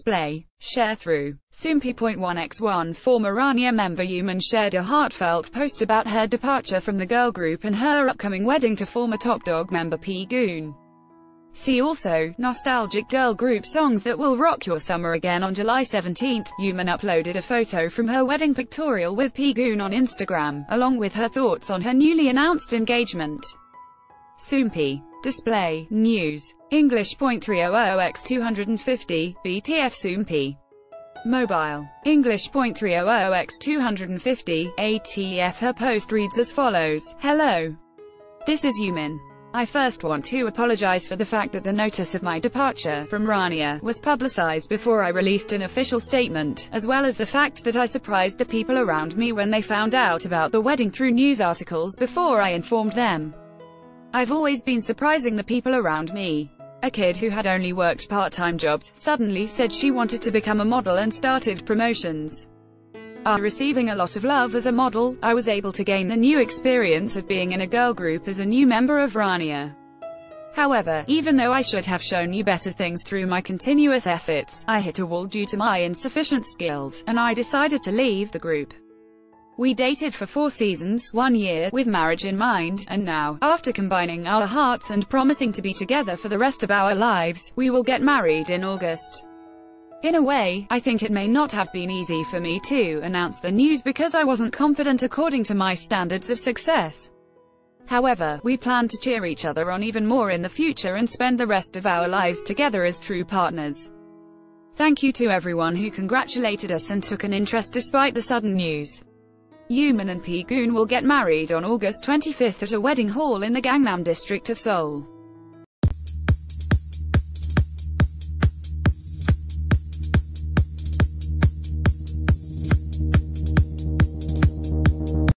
display, Sharethrough. Soompi.1x1 former Rania member Yumin shared a heartfelt post about her departure from the girl group and her upcoming wedding to former ToppDogg member P. Goon. See also, nostalgic girl group songs that will rock your summer again on July 17th, Yumin uploaded a photo from her wedding pictorial with P. Goon on Instagram, along with her thoughts on her newly announced engagement. Soompi. Display, News. English .300x250, BTF Soompi. Mobile. English .300x250, ATF Her post reads as follows, Hello. This is Yumin. I first want to apologize for the fact that the notice of my departure from Rania was publicized before I released an official statement, as well as the fact that I surprised the people around me when they found out about the wedding through news articles before I informed them. I've always been surprising the people around me. A kid who had only worked part-time jobs, suddenly said she wanted to become a model and started promotions. After receiving a lot of love as a model, I was able to gain the new experience of being in a girl group as a new member of Rania. However, even though I should have shown you better things through my continuous efforts, I hit a wall due to my insufficient skills, and I decided to leave the group. We dated for four seasons, one year, with marriage in mind, and now, after combining our hearts and promising to be together for the rest of our lives, we will get married in August. In a way, I think it may not have been easy for me to announce the news because I wasn't confident according to my standards of success. However, we plan to cheer each other on even more in the future and spend the rest of our lives together as true partners. Thank you to everyone who congratulated us and took an interest despite the sudden news. Yumin and P. Goon will get married on August 25 at a wedding hall in the Gangnam district of Seoul.